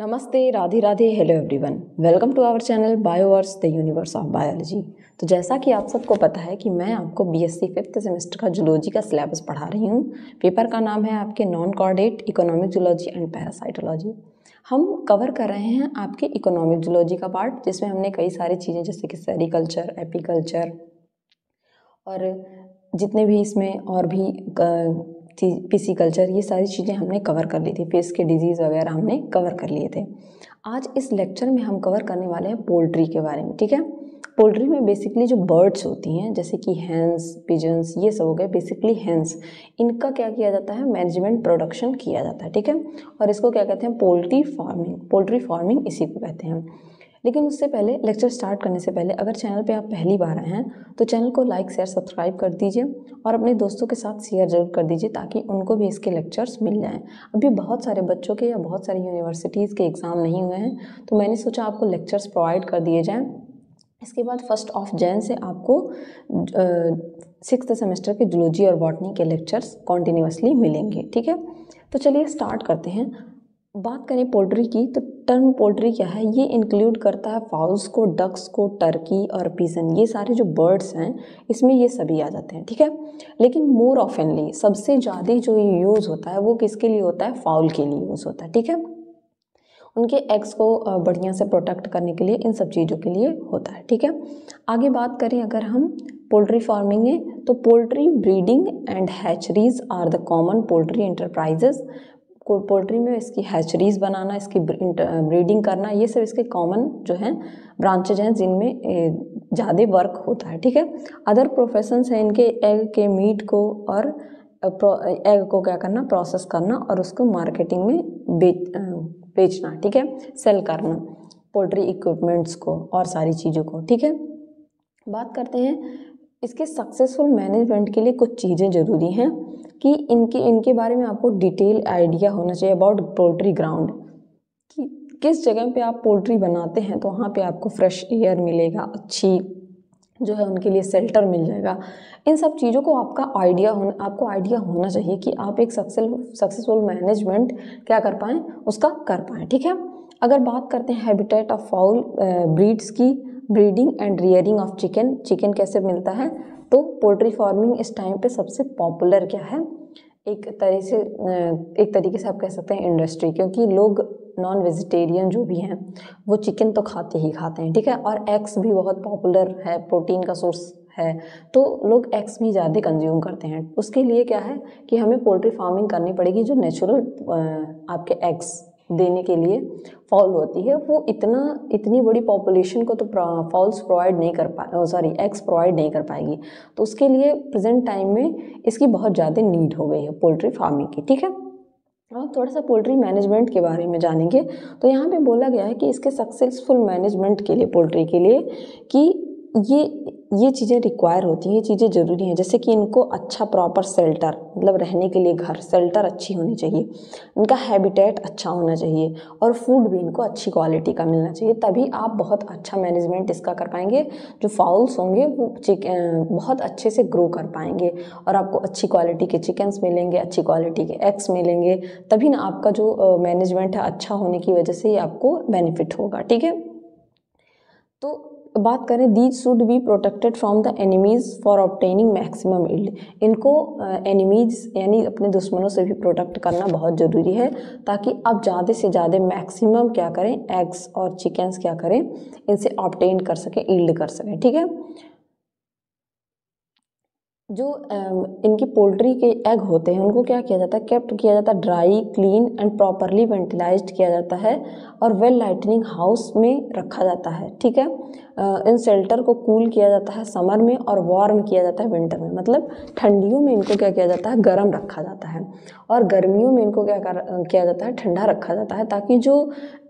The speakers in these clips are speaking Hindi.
नमस्ते, Radhe Radhe hello everyone welcome to our channel Bioverse the universe of biology तो जैसा कि आप सबको पता है कि मैं आपको बीएससी फिफ्थ सेमेस्टर का जूलॉजी का सिलेबस पढ़ा रही हूँ। पेपर का नाम है आपके non chordate economic zoology and parasitology हम कवर कर रहे हैं आपके इकोनॉमिक जूलॉजी का पार्ट जिसमें हमने कई सारी चीज़ें, जैसे कि सेरिकल्चर एपीकल्चर और जितने भी इसमें और भी पीसी कल्चर, ये सारी चीज़ें हमने कवर कर ली थी। फेस के डिज़ीज़ वगैरह हमने कवर कर लिए थे। आज इस लेक्चर में हम कवर करने वाले हैं पोल्ट्री के बारे में, ठीक है? पोल्ट्री में बेसिकली जो बर्ड्स होती हैं, जैसे कि हैंस पिजन्स ये सब हो गए बेसिकली हैंस इनका क्या किया जाता है? मैनेजमेंट प्रोडक्शन किया जाता है, ठीक है? और इसको क्या कहते हैं? पोल्ट्री फ़ार्मिंग पोल्ट्री फ़ार्मिंग इसी को कहते हैं। लेकिन उससे पहले लेक्चर स्टार्ट करने से पहले, अगर चैनल पे आप पहली बार आए हैं तो चैनल को लाइक शेयर सब्सक्राइब कर दीजिए और अपने दोस्तों के साथ शेयर ज़रूर कर दीजिए ताकि उनको भी इसके लेक्चर्स मिल जाएँ। अभी बहुत सारे बच्चों के या बहुत सारी यूनिवर्सिटीज़ के एग्ज़ाम नहीं हुए हैं तो मैंने सोचा आपको लेक्चर्स प्रोवाइड कर दिए जाएँ। इसके बाद फ़र्स्ट ऑफ़ जैन से आपको सिक्स सेमेस्टर के जूलॉजी और बॉटनी के लेक्चर्स कॉन्टीन्यूसली मिलेंगे, ठीक है? तो चलिए स्टार्ट करते हैं। बात करें पोल्ट्री की तो टर्म पोल्ट्री क्या है? ये इंक्लूड करता है फाउल्स को डक्स को टर्की और पीसन ये सारे जो बर्ड्स हैं, इसमें ये सभी आ जाते हैं, ठीक है? लेकिन मोर ऑफनली सबसे ज़्यादा जो ये यूज़ होता है, वो किसके लिए होता है? फाउल के लिए यूज़ होता है, ठीक है? उनके एग्स को बढ़िया से प्रोटेक्ट करने के लिए, इन सब चीज़ों के लिए होता है, ठीक है? आगे बात करें अगर हम पोल्ट्री फ़ार्मिंग है तो poultry breeding and hatcheries are the common poultry enterprises poultry में इसकी हैचरीज बनाना, इसकी ब्रीडिंग करना, ये सब इसके कॉमन जो हैं, ब्रांचेज हैं जिनमें ज़्यादा वर्क होता है, ठीक है? अदर प्रोफेशंस हैं इनके, एग के, मीट को और एग को क्या करना, प्रोसेस करना और उसको मार्केटिंग में बेच बेचना, ठीक है? सेल करना पोल्ट्री इक्विपमेंट्स को और सारी चीज़ों को, ठीक है? बात करते हैं इसके सक्सेसफुल मैनेजमेंट के लिए कुछ चीज़ें ज़रूरी हैं कि इनके इनके बारे में आपको डिटेल आइडिया होना चाहिए अबाउट पोल्ट्री ग्राउंड कि किस जगह पे आप पोल्ट्री बनाते हैं तो वहाँ पे आपको फ्रेश एयर मिलेगा, अच्छी जो है उनके लिए सेल्टर मिल जाएगा। इन सब चीज़ों को आपका आइडिया होना, आपको आइडिया होना चाहिए कि आप एक सक्सेसफुल मैनेजमेंट क्या कर पाएँ, उसका कर पाएँ, ठीक है? अगर बात करते हैं हैबिटेट ऑफ़ फाउल ब्रीड्स की breeding and rearing of chicken chicken कैसे मिलता है? तो पोल्ट्री फ़ार्मिंग इस टाइम पे सबसे पॉपुलर क्या है? एक तरह से एक तरीके से आप कह सकते हैं इंडस्ट्री, क्योंकि लोग नॉन वेजिटेरियन जो भी हैं, वो चिकन तो खाते ही खाते हैं, ठीक है? और एग्स भी बहुत पॉपुलर है प्रोटीन का सोर्स है। तो लोग एग्स भी ज़्यादा कंज्यूम करते हैं। उसके लिए क्या है कि हमें पोल्ट्री फ़ार्मिंग करनी पड़ेगी जो नेचुरल आपके एग्स देने के लिए फॉल होती है, वो इतना, इतनी बड़ी पॉपुलेशन को तो फॉल्स प्रोवाइड नहीं कर पा सॉरी एग्स प्रोवाइड नहीं कर पाएगी। तो उसके लिए प्रेजेंट टाइम में इसकी बहुत ज़्यादा नीड हो गई है पोल्ट्री फ़ार्मिंग की, ठीक है? और थोड़ा सा पोल्ट्री मैनेजमेंट के बारे में जानेंगे। तो यहाँ पे बोला गया है कि इसके सक्सेसफुल मैनेजमेंट के लिए पोल्ट्री के लिए कि ये ये चीज़ें रिक्वायर होती हैं, ये चीज़ें ज़रूरी हैं। जैसे कि इनको अच्छा प्रॉपर सेल्टर मतलब रहने के लिए घर सेल्टर अच्छी होनी चाहिए। इनका हैबिटेट अच्छा होना चाहिए और फ़ूड भी इनको अच्छी क्वालिटी का मिलना चाहिए, तभी आप बहुत अच्छा मैनेजमेंट इसका कर पाएँगे। जो फाउल्स होंगे, वो चिकन बहुत अच्छे से ग्रो कर पाएँगे और आपको अच्छी क्वालिटी के चिकन्स मिलेंगे, अच्छी क्वालिटी के एग्स मिलेंगे, तभी ना आपका जो मैनेजमेंट है अच्छा होने की वजह से ही आपको बेनिफिट होगा, ठीक है? तो बात करें these should be protected from the enemies for obtaining maximum yield इनको एनिमीज़ यानी अपने दुश्मनों से भी प्रोटेक्ट करना बहुत ज़रूरी है, ताकि आप ज़्यादा से ज़्यादा मैक्सिमम क्या करें एग्स और चिकन्स क्या करें, इनसे ऑप्टेन कर सकें ईल्ड कर सकें, ठीक है? जो इनकी पोल्ट्री के एग होते हैं, उनको क्या किया जाता है? केप्ट किया जाता है dry clean and properly ventilated किया जाता है और वेल लाइटनिंग हाउस में रखा जाता है, ठीक है? इन शेल्टर को कूल किया जाता है समर में और वार्म किया जाता है विंटर में। मतलब ठंडियों में इनको क्या किया जाता है? गर्म रखा जाता है और गर्मियों में इनको क्या किया जाता है? ठंडा रखा जाता है ताकि जो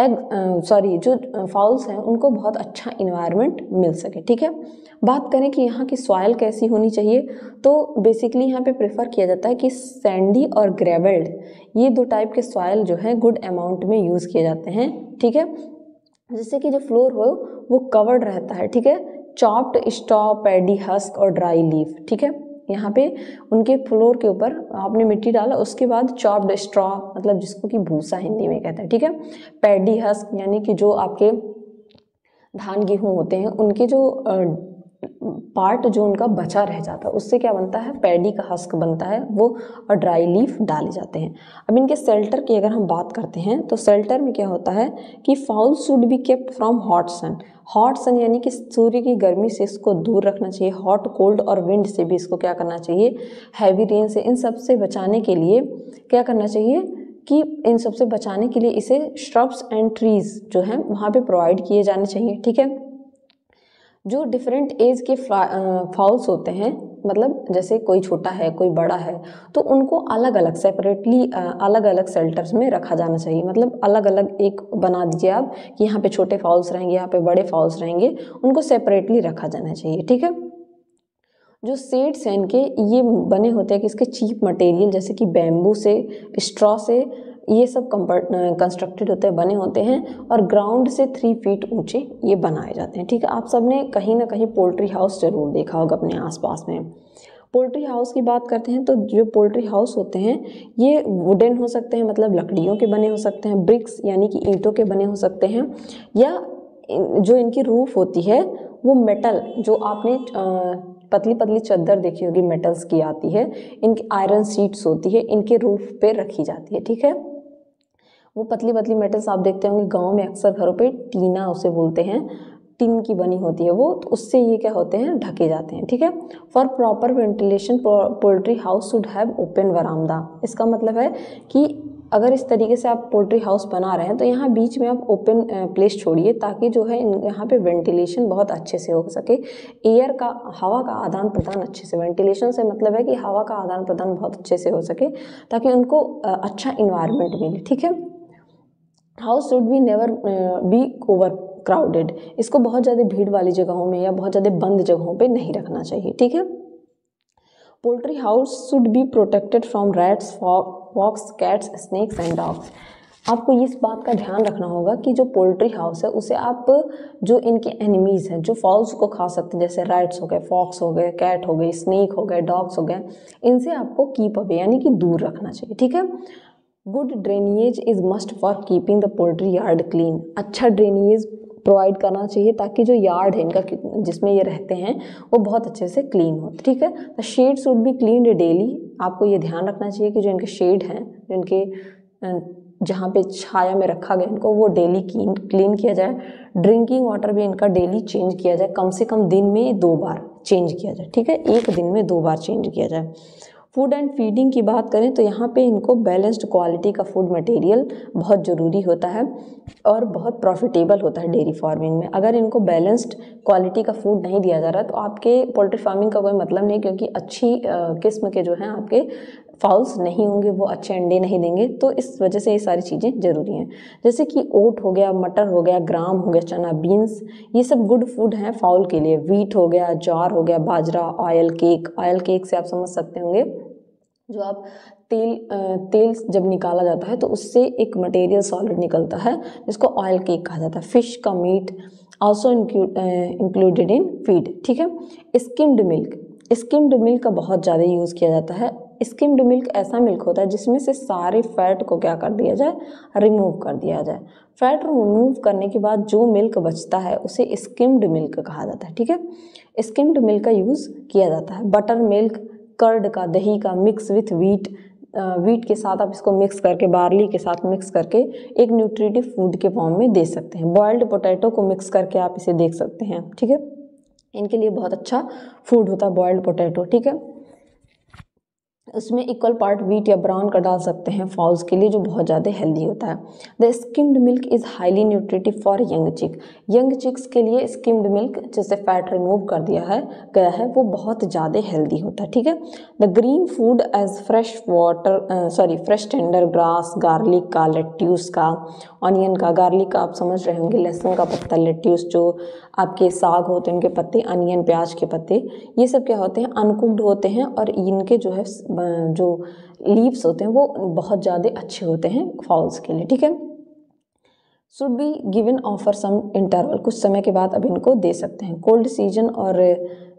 एग सॉरी जो फाउल्स हैं, उनको बहुत अच्छा इन्वायरमेंट मिल सके, ठीक है? बात करें कि यहाँ की सॉइल कैसी होनी चाहिए तो बेसिकली यहाँ पे प्रेफर किया जाता है कि सैंडी और ग्रेवल्ड ये दो टाइप के सॉयल जो हैं गुड अमाउंट में यूज़ किए जाते हैं, ठीक है? जिससे कि जो फ्लोर हो, वो कवर्ड रहता है, ठीक है? चॉप्ड स्टॉ पैडी हस्क और ड्राई लीफ ठीक है? यहाँ पे उनके फ्लोर के ऊपर आपने मिट्टी डाला, उसके बाद चॉप्ड स्ट्रॉ मतलब जिसको कि भूसा हिंदी में कहते हैं, ठीक है? पैडी हस्क यानी कि जो आपके धान गेहूँ होते हैं, उनके जो पार्ट जो उनका बचा रह जाता है, उससे क्या बनता है? पैडी का हस्क बनता है, वो और ड्राई लीफ डाले जाते हैं। अब इनके सेल्टर की अगर हम बात करते हैं तो सेल्टर में क्या होता है कि fowl should be kept from hot sun. Hot sun यानी कि सूर्य की गर्मी से इसको दूर रखना चाहिए, हॉट, कोल्ड और विंड से भी इसको क्या करना चाहिए? हैवी रेन से। इन सबसे बचाने के लिए क्या करना चाहिए कि इन सबसे बचाने के लिए इसे श्रब्स एंड ट्रीज़ जो हैं, वहाँ पे प्रोवाइड किए जाने चाहिए, ठीक है? जो डिफरेंट एज के फाउल्स होते हैं मतलब जैसे कोई छोटा है, कोई बड़ा है तो उनको अलग अलग सेपरेटली अलग अलग सेल्टर्स में रखा जाना चाहिए। मतलब अलग अलग एक बना दीजिए आप कि यहाँ पे छोटे फाउल्स रहेंगे, यहाँ पे बड़े फाउल्स रहेंगे, उनको सेपरेटली रखा जाना चाहिए, ठीक है? जो सेड्स हैं इनके, ये बने होते हैं कि इसके चीप मटेरियल जैसे कि बैम्बू से स्ट्रॉ से ये सब कंस्ट्रक्टेड होते हैं बने होते हैं और ग्राउंड से थ्री फीट ऊँचे ये बनाए जाते हैं। ठीक है, आप सबने कहीं ना कहीं पोल्ट्री हाउस ज़रूर देखा होगा अपने आसपास में। पोल्ट्री हाउस की बात करते हैं तो जो पोल्ट्री हाउस होते हैं, ये वुडन हो सकते हैं मतलब लकड़ियों के बने हो सकते हैं ब्रिक्स यानी कि ईंटों के बने हो सकते हैं, या जो इनकी रूफ होती है, वो मेटल जो आपने पतली पतली चादर देखी होगी मेटल्स की आती है, इनकी आयरन सीट्स होती है, इनके रूफ पे रखी जाती है। ठीक है? वो पतली पतली मेटल्स आप देखते होंगे, गाँव में अक्सर घरों पे टीना उसे बोलते हैं, टिन की बनी होती है वो तो उससे ये क्या होते हैं, ढके जाते हैं, ठीक है? For proper ventilation poultry house should have open verandah इसका मतलब है कि अगर इस तरीके से आप पोल्ट्री हाउस बना रहे हैं तो यहाँ बीच में आप ओपन प्लेस छोड़िए, ताकि जो है यहाँ पे वेंटिलेशन बहुत अच्छे से हो सके। एयर का, हवा का आदान प्रदान अच्छे से वेंटिलेशन से मतलब है कि हवा का आदान प्रदान बहुत अच्छे से हो सके, ताकि उनको अच्छा इन्वायरमेंट मिले, ठीक है? House should be never be overcrowded इसको बहुत ज़्यादा भीड़ वाली जगहों में या बहुत ज़्यादा बंद जगहों पे नहीं रखना चाहिए, ठीक है? Poultry house should be protected from rats fox cats snakes and dogs आपको इस बात का ध्यान रखना होगा कि जो पोल्ट्री हाउस है, उसे आप जो इनके एनिमीज़ हैं, जो फॉल्स को खा सकते हैं, जैसे राइट्स हो गए फॉक्स हो गए कैट हो गए स्नेक हो गए डॉग्स हो गए, इनसे आपको कीप अवे यानी कि दूर रखना चाहिए, ठीक है? Good drainage is must for keeping the poultry yard clean अच्छा ड्रेनेज प्रोवाइड करना चाहिए ताकि जो यार्ड है, इनका जिसमें ये रहते हैं, वो बहुत अच्छे से क्लीन हो। ठीक है? The shed should be clean daily आपको ये ध्यान रखना चाहिए कि जो इनके शेड हैं, जो इनके जहाँ पे छाया में रखा गया इनको वो डेली क्लीन क्लीन किया जाए। ड्रिंकिंग वाटर भी इनका डेली चेंज किया जाए। कम से कम दिन में दो बार चेंज किया जाए। ठीक है? एक दिन में दो बार चेंज किया जाए। फ़ूड एंड फीडिंग की बात करें तो यहाँ पे इनको बैलेंस्ड क्वालिटी का फ़ूड मटेरियल बहुत ज़रूरी होता है और बहुत प्रॉफिटेबल होता है डेयरी फ़ार्मिंग में। अगर इनको बैलेंस्ड क्वालिटी का फ़ूड नहीं दिया जा रहा तो आपके पोल्ट्री फ़ार्मिंग का कोई मतलब नहीं क्योंकि अच्छी किस्म के जो हैं आपके फाउल्स नहीं होंगे, वो अच्छे अंडे नहीं देंगे तो इस वजह से ये सारी चीज़ें ज़रूरी हैं। जैसे कि ओट हो गया, मटर हो गया, ग्राम हो गया, चना, बीन्स, ये सब गुड फ़ूड हैं फाउल के लिए। वीट हो गया, जार हो गया, बाजरा ऑयल केक ऑयल केक से आप समझ सकते होंगे, जो आप तेल तेल जब निकाला जाता है तो उससे एक मटेरियल सॉलिड निकलता है, जिसको ऑयल केक कहा जाता है। फ़िश का meat also included in feed ठीक है? स्किम्ड मिल्क स्किम्ड मिल्क का बहुत ज़्यादा यूज़ किया जाता है। स्किम्ड मिल्क ऐसा मिल्क होता है जिसमें से सारे फैट को क्या कर दिया जाए रिमूव कर दिया जाए। फैट रिमूव करने के बाद जो मिल्क बचता है उसे स्किम्ड मिल्क कहा जाता है, ठीक है? स्किम्ड मिल्क का यूज़ किया जाता है। बटर मिल्क कर्ड का, दही का मिक्स विथ वीट वीट के साथ आप इसको मिक्स करके बार्ली के साथ मिक्स करके एक न्यूट्रिटिव फ़ूड के फॉर्म में दे सकते हैं। बॉयल्ड पोटैटो को मिक्स करके आप इसे देख सकते हैं, ठीक है? इनके लिए बहुत अच्छा फ़ूड होता है बॉयल्ड पोटैटो ठीक है? उसमें इक्वल पार्ट वीट या ब्राउन का डाल सकते हैं फॉल्स के लिए, जो बहुत ज़्यादा हेल्दी होता है। The skimmed milk is highly nutritive for young chick young chicks के लिए स्किम्ड मिल्क जिससे फैट रिमूव कर दिया है, गया है, वो बहुत ज़्यादा हेल्दी होता है, ठीक है? The green food as fresh water sorry fresh tender grass garlic का लेट्यूस का ऑनियन का गार्लिक का आप समझ रहे होंगे, लहसुन का पत्ता लेट्यूस जो आपके साग होते हैं, उनके पत्ते अनियन प्याज के पत्ते, ये सब क्या होते हैं? अनकुक्ड होते हैं और इनके जो है जो लीव्स होते हैं, वो बहुत ज़्यादा अच्छे होते हैं फॉल्स के लिए, ठीक है? Should be given after some interval कुछ समय के बाद अब इनको दे सकते हैं। कोल्ड सीज़न और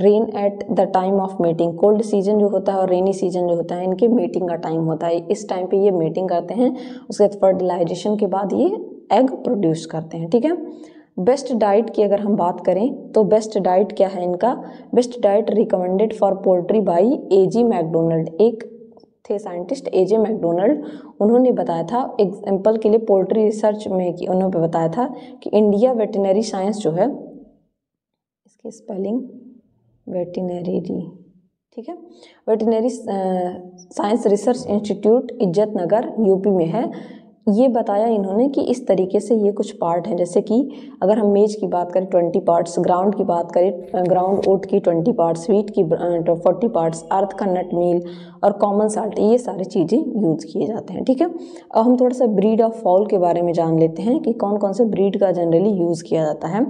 rain at the time of meeting cold season जो होता है और रेनी सीज़न जो होता है, इनके मीटिंग का टाइम होता है। इस टाइम पे ये मीटिंग करते हैं, उसके बाद फर्टिलाइजेशन के बाद ये एग प्रोड्यूस करते हैं, ठीक है? बेस्ट डाइट की अगर हम बात करें तो बेस्ट डाइट क्या है इनका? Best diet recommended for poultry by A G McDonald एक थे साइंटिस्ट ए जे मैकडोनल्ड उन्होंने बताया था एग्ज़ाम्पल के लिए पोल्ट्री रिसर्च में कि, उन्होंने बताया था कि इंडिया वेटनरी साइंस जो है, इसकी स्पेलिंग वेटिनरी ठीक है? वेटनरी साइंस रिसर्च इंस्टीट्यूट इज़्ज़त नगर यूपी में है। ये बताया इन्होंने कि इस तरीके से ये कुछ पार्ट हैं। जैसे कि अगर हम मेज की बात करें ट्वेंटी पार्ट्स ग्राउंड की बात करें ग्राउंड ओट की ट्वेंटी पार्ट्स वीट की फोर्टी पार्ट्स अर्थ का नट मील और कॉमन साल्ट ये सारी चीज़ें यूज़ किए जाते हैं, ठीक है? अब हम थोड़ा सा ब्रीड ऑफ़ फॉल के बारे में जान लेते हैं कि कौन कौन से ब्रीड का जनरली यूज़ किया जाता है।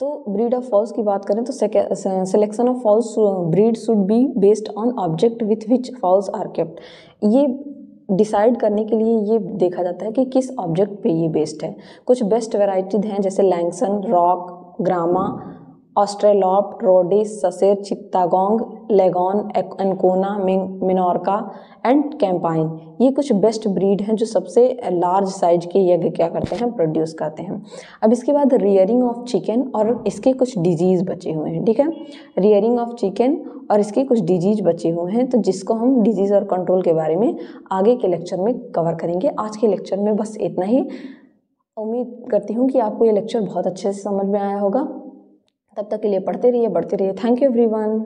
तो ब्रीड ऑफ़ फॉल्स की बात करें तो selection of fowls breed should be based on object with which fowls are kept ये डिसाइड करने के लिए ये देखा जाता है कि किस ऑब्जेक्ट पे ये बेस्ड है। कुछ बेस्ट वेराइटीज हैं, जैसे Langshan, rock, Grama, Australorp, Rhodes, Saser, Chittagong Leghorn Ancona Minorca and Campine ये कुछ बेस्ट ब्रीड हैं जो सबसे लार्ज साइज़ के यज्ञ क्या करते हैं? प्रोड्यूस करते हैं। अब इसके बाद रियरिंग ऑफ़ चिकन और इसके कुछ डिज़ीज़ बचे हुए हैं, ठीक है? रियरिंग ऑफ़ चिकन और इसके कुछ डिज़ीज़ बचे हुए हैं तो जिसको हम डिज़ीज़ और कंट्रोल के बारे में आगे के लेक्चर में कवर करेंगे। आज के लेक्चर में बस इतना ही। उम्मीद करती हूँ कि आपको ये लेक्चर बहुत अच्छे से समझ में आया होगा। तब तक के लिए पढ़ते रहिए, बढ़ते रहिए। Thank you everyone